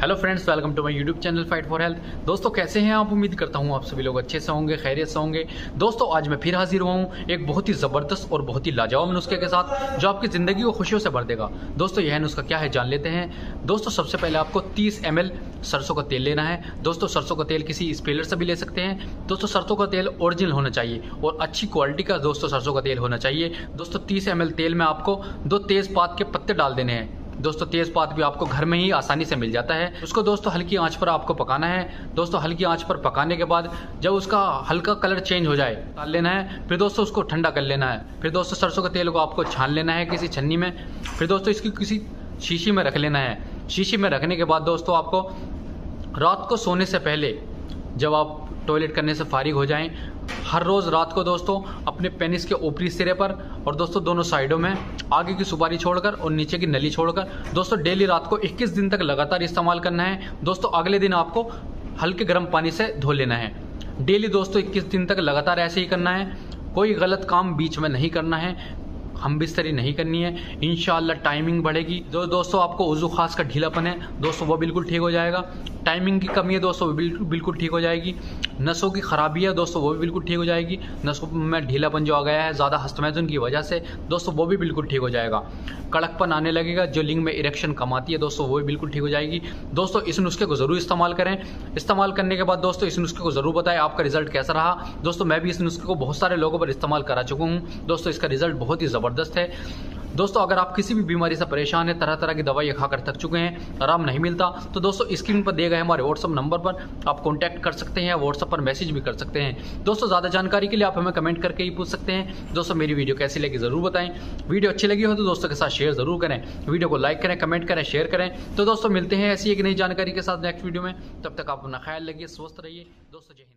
Hello friends welcome to my YouTube channel fight for health दोस्तों, कैसे हैं आप? उम्मीद करता हूँ आप सभी लोग अच्छे से होंगे, खैरियत से होंगे। दोस्तों, आज मैं फिर हाजिर हुआ हूँ एक बहुत ही ज़बरदस्त और बहुत ही लाजवाब नुस्खे के साथ, जो आपकी ज़िंदगी को खुशियों से भर देगा। दोस्तों, यह नुस्खा क्या है जान लेते हैं। दोस्तों, सबसे पहले आपको तीस एम सरसों का तेल लेना है। दोस्तों, सरसों का तेल किसी स्पेलर से भी ले सकते हैं। दोस्तों, सरसों का तेल ओरिजिनल होना चाहिए और अच्छी क्वालिटी का दोस्तों सरसों का तेल होना चाहिए। दोस्तों, तीस एम तेल में आपको दो तेज़ के पत्ते डाल देने हैं। दोस्तों तेज़पात भी आपको घर में ही आसानी से मिल जाता है। उसको दोस्तों, हल्की आँच पर आपको पकाना है। दोस्तों, हल्की आँच पर पकाने के बाद जब उसका हल्का कलर चेंज हो जाए, डाल लेना है। फिर दोस्तों, उसको ठंडा कर लेना है। फिर दोस्तों, सरसों के तेल को आपको छान लेना है किसी छन्नी में। फिर दोस्तों, इसकी किसी शीशी में रख लेना है। शीशी में रखने के बाद दोस्तों, आपको रात को सोने से पहले जब आप टॉयलेट करने से फारिग हो जाएँ हर रोज़ रात को दोस्तों अपने पेनिस के ऊपरी सिरे पर और दोस्तों दोनों साइडों में आगे की सुपारी छोड़कर और नीचे की नली छोड़कर दोस्तों डेली रात को 21 दिन तक लगातार इस्तेमाल करना है। दोस्तों अगले दिन आपको हल्के गर्म पानी से धो लेना है। डेली दोस्तों 21 दिन तक लगातार ऐसे ही करना है। कोई गलत काम बीच में नहीं करना है। हम बिस्तरी नहीं करनी है। इन टाइमिंग बढ़ेगी। जो दोस्तों, आपको उजू खास का ढीलापन है। दोस्तों, वो बिल्कुल ठीक हो जाएगा। टाइमिंग की कमी है, दोस्तों बिल्कुल बिल्कुल ठीक हो जाएगी। नसों की खराबी है, दोस्तों, वो भी बिल्कुल ठीक हो जाएगी। नसों में ढीलापन जो आ गया है, ज़्यादा हस्तमैजुन की वजह से, दोस्तों, वो भी बिल्कुल ठीक हो जाएगा। कड़कपन आने लगेगा, जो लिंग में इरेक्शन कम आती है, दोस्तों, वो भी बिल्कुल ठीक हो जाएगी। दोस्तों, इस नुस्खे को ज़रूर इस्तेमाल करें। इस्तेमाल करने के बाद, दोस्तों, इस नुस्खे को ज़रूर बताएँ, आपका रिज़ल्ट कैसा रहा। दोस्तों, मैं भी इस नुस्खे को बहुत सारे लोगों पर इस्तेमाल करा चुका हूँ। दोस्तों, इसका रिज़ल्ट बहुत ही ज़बरदस्त है। दोस्तों, अगर आप किसी भी बीमारी से परेशान है तरह तरह की दवाई खाकर थक चुके हैं, आराम नहीं मिलता तो दोस्तों, स्क्रीन पर दिए गए हमारे व्हाट्सअप नंबर पर आप कॉन्टैक्ट कर सकते हैं व्हाट्सअप पर मैसेज भी कर सकते हैं। दोस्तों, ज़्यादा जानकारी के लिए आप हमें कमेंट करके ही पूछ सकते हैं। दोस्तों, मेरी वीडियो कैसी लगी ज़रूर बताएँ। वीडियो अच्छी लगी हो तो दोस्तों के साथ शेयर ज़रूर करें। वीडियो को लाइक करें कमेंट करें शेयर करें। तो दोस्तों, मिलते हैं ऐसी एक नई जानकारी के साथ नेक्स्ट वीडियो में। तब तक आप अपना ख्याल लगिए स्वस्थ रहिए। दोस्तों, जय हिंद।